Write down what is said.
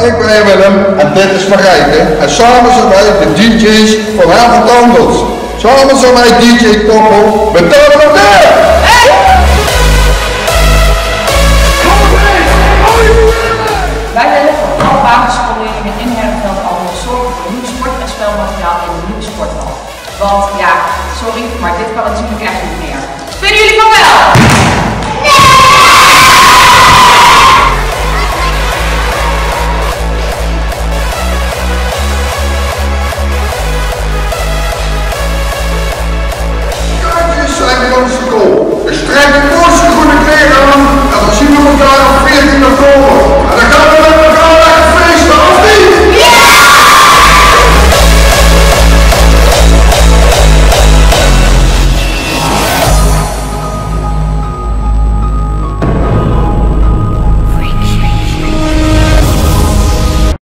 Ik ben Willem en dit is Marijke. En samen zijn wij de DJ's van Avond Anders. Samen zijn wij DJ Koppel met Toon Wij willen voor alle basisschoolleerlingen in Herveld al zorgen voor nieuw sport- en spelmateriaal in de nieuwe sporthal. Want ja, sorry, maar dit kan natuurlijk echt niet